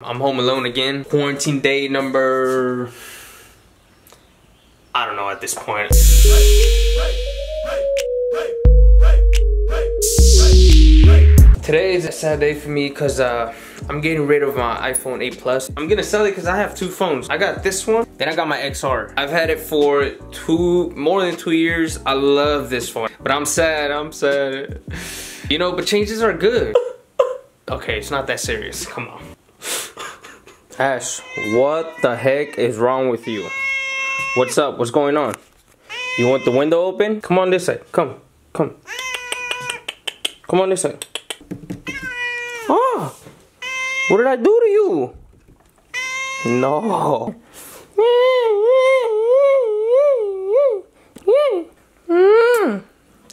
I'm home alone again. Quarantine day number... I don't know at this point. Today is a sad day for me because uh, I'm getting rid of my iPhone 8 Plus. I'm gonna sell it because I have two phones. I got this one, then I got my XR. I've had it for two, more than two years. I love this phone, but I'm sad, I'm sad. You know, but changes are good. Okay, it's not that serious, come on. Ash, what the heck is wrong with you? What's up, what's going on? You want the window open? Come on this side, come, come. Come on this side. Oh, what did I do to you? No.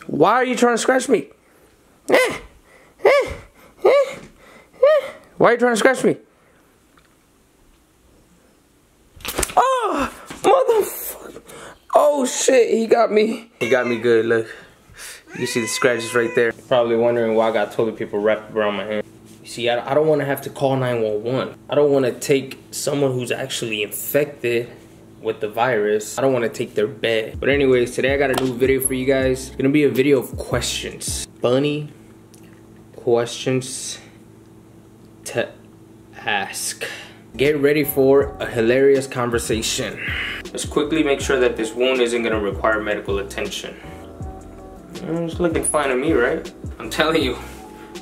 Why are you trying to scratch me? Eh, eh, eh, Why are you trying to scratch me? Oh, motherfucker. Oh shit, he got me. He got me good, look. You see the scratches right there. Probably wondering why I got toilet paper wrapped around my hand. You see, I, I don't want to have to call 911. I don't want to take someone who's actually infected with the virus. I don't want to take their bed. But anyways, today I got a new video for you guys. It's gonna be a video of questions. Funny questions to ask. Get ready for a hilarious conversation. Let's quickly make sure that this wound isn't gonna require medical attention. It's looking fine to me, right? I'm telling you,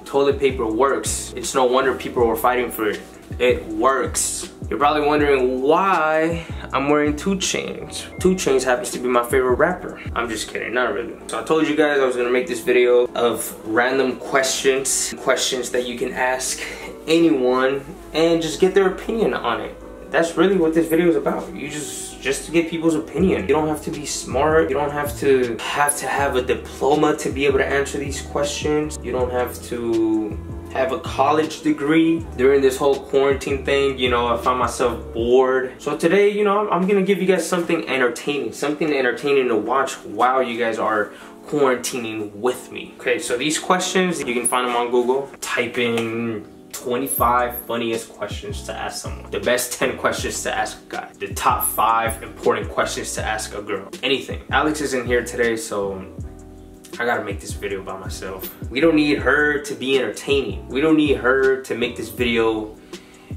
toilet paper works. It's no wonder people were fighting for it. It works. You're probably wondering why I'm wearing 2 Chains. 2 Chainz happens to be my favorite rapper. I'm just kidding, not really. So I told you guys I was gonna make this video of random questions, questions that you can ask anyone and just get their opinion on it. That's really what this video is about. You just just to get people's opinion. You don't have to be smart. You don't have to have to have a diploma to be able to answer these questions. You don't have to have a college degree during this whole quarantine thing you know i found myself bored so today you know i'm gonna give you guys something entertaining something entertaining to watch while you guys are quarantining with me okay so these questions you can find them on google type in 25 funniest questions to ask someone. The best 10 questions to ask a guy. The top five important questions to ask a girl. Anything. Alex isn't here today, so I gotta make this video by myself. We don't need her to be entertaining. We don't need her to make this video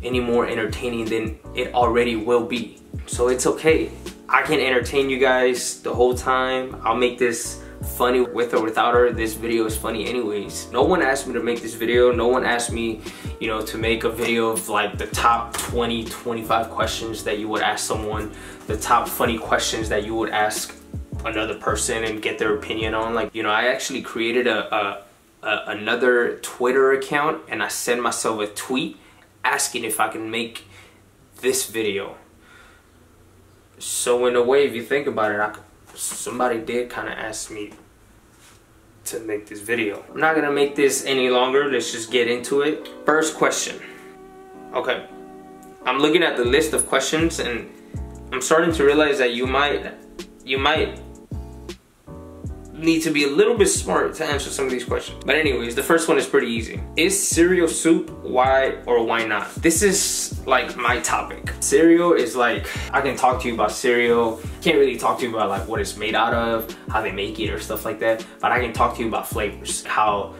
any more entertaining than it already will be. So it's okay. I can entertain you guys the whole time. I'll make this funny with or without her this video is funny anyways. No one asked me to make this video. No one asked me you know to make a video of like the top 20 25 questions that you would ask someone the top funny questions that you would ask another person and get their opinion on. Like you know i actually created a, a, a another twitter account and i sent myself a tweet asking if i can make this video. So in a way if you think about it I, somebody did kind of ask me to make this video. I'm not gonna make this any longer. Let's just get into it. First question. Okay. I'm looking at the list of questions and I'm starting to realize that you might you might need to be a little bit smart to answer some of these questions. But anyways, the first one is pretty easy. Is cereal soup? Why or why not? This is like my topic. Cereal is like, I can talk to you about cereal. Can't really talk to you about like what it's made out of, how they make it or stuff like that. But I can talk to you about flavors, how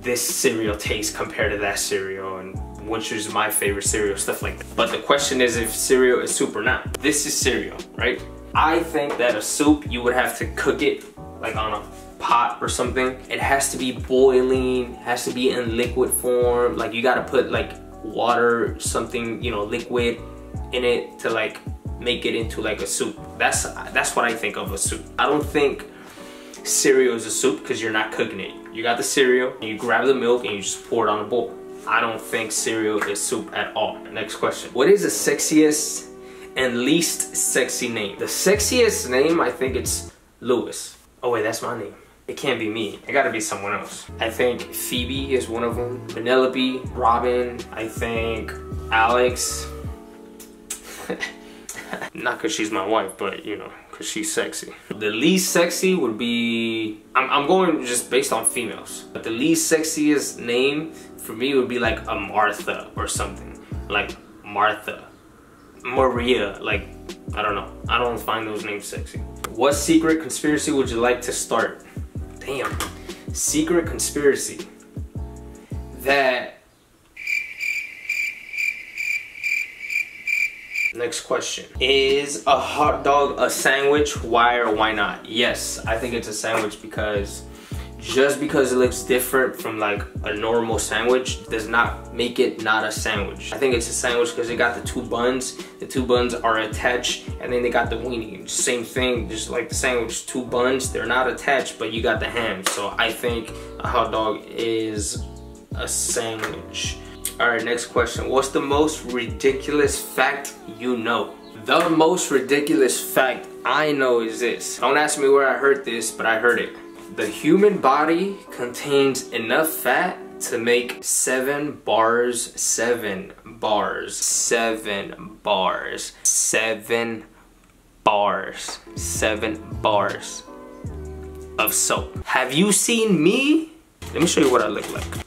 this cereal tastes compared to that cereal and which is my favorite cereal, stuff like that. But the question is if cereal is soup or not. This is cereal, right? I think that a soup, you would have to cook it like on a pot or something. It has to be boiling, has to be in liquid form. Like you gotta put like water, something, you know, liquid in it to like make it into like a soup. That's that's what I think of a soup. I don't think cereal is a soup because you're not cooking it. You got the cereal, you grab the milk and you just pour it on a bowl. I don't think cereal is soup at all. Next question. What is the sexiest and least sexy name? The sexiest name, I think it's Luis. Oh wait, that's my name. It can't be me. It gotta be someone else. I think Phoebe is one of them. Penelope, Robin, I think Alex. Not cause she's my wife, but you know, cause she's sexy. The least sexy would be, I'm, I'm going just based on females. But the least sexiest name for me would be like a Martha or something. Like Martha, Maria. Like, I don't know. I don't find those names sexy. What secret conspiracy would you like to start? Damn. Secret conspiracy. That Next question. Is a hot dog a sandwich? Why or why not? Yes, I think it's a sandwich because just because it looks different from like a normal sandwich does not make it not a sandwich. I think it's a sandwich because it got the two buns. The two buns are attached and then they got the weenie. Same thing, just like the sandwich, two buns, they're not attached, but you got the ham. So I think a hot dog is a sandwich. All right, next question. What's the most ridiculous fact you know? The most ridiculous fact I know is this. Don't ask me where I heard this, but I heard it. The human body contains enough fat to make seven bars, seven bars, seven bars, seven bars, seven bars of soap. Have you seen me? Let me show you what I look like.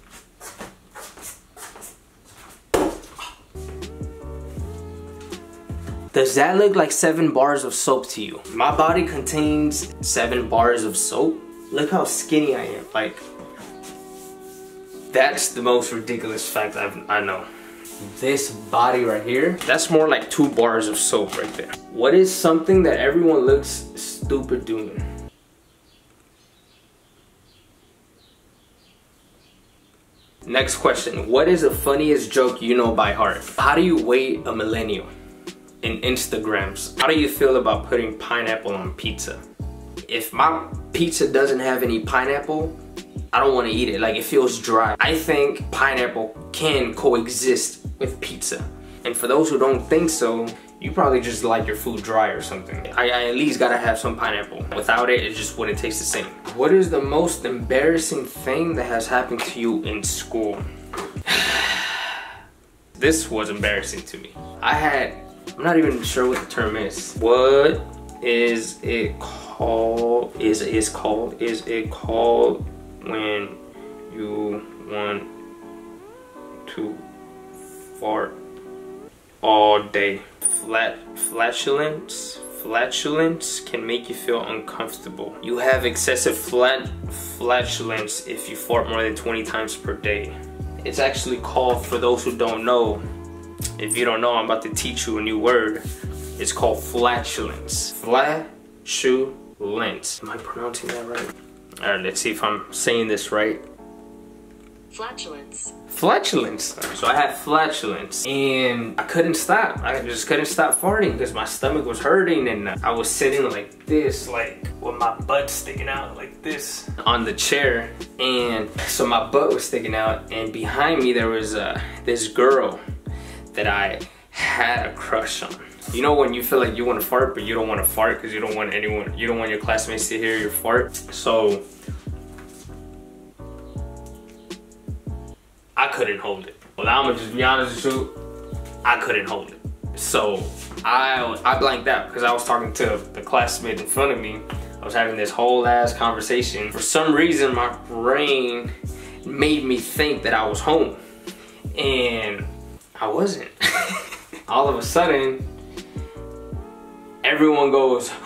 Does that look like seven bars of soap to you? My body contains seven bars of soap. Look how skinny I am. Like, that's the most ridiculous fact I've, I know. This body right here, that's more like two bars of soap right there. What is something that everyone looks stupid doing? Next question. What is the funniest joke you know by heart? How do you weigh a millennial? in Instagrams. How do you feel about putting pineapple on pizza? If my pizza doesn't have any pineapple, I don't want to eat it. Like it feels dry. I think pineapple can coexist with pizza. And for those who don't think so, you probably just like your food dry or something. I, I, at least gotta have some pineapple. Without it, it just wouldn't taste the same. What is the most embarrassing thing that has happened to you in school? this was embarrassing to me. I had I'm not even sure what the term is. What is it called? Is is called? Is it called when you want to fart all day? Flat flatulence flatulence can make you feel uncomfortable. You have excessive flat flatulence if you fart more than 20 times per day. It's actually called, for those who don't know, if you don't know, I'm about to teach you a new word. It's called flatulence. Flatulence. Am I pronouncing that right? All right, let's see if I'm saying this right. Flatulence. Flatulence. So I had flatulence and I couldn't stop. I just couldn't stop farting because my stomach was hurting and I was sitting like this, like with my butt sticking out like this on the chair. And so my butt was sticking out and behind me there was uh, this girl that I had a crush on. You know when you feel like you want to fart, but you don't want to fart because you don't want anyone, you don't want your classmates to hear your fart. So I couldn't hold it. Well, I'm gonna just be honest with you, I couldn't hold it. So I I blanked out because I was talking to the classmate in front of me. I was having this whole ass conversation. For some reason, my brain made me think that I was home. And I wasn't. All of a sudden, everyone goes,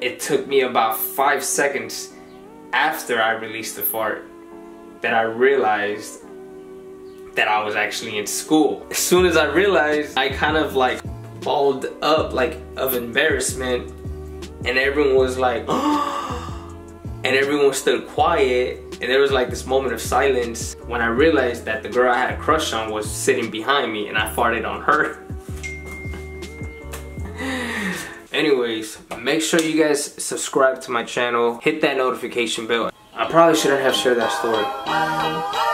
it took me about five seconds after I released the fart that I realized that I was actually in school. As soon as I realized, I kind of like balled up like of embarrassment and everyone was like, and everyone stood quiet and there was like this moment of silence when I realized that the girl I had a crush on was sitting behind me and I farted on her. Anyways, make sure you guys subscribe to my channel, hit that notification bell. I probably shouldn't have shared that story.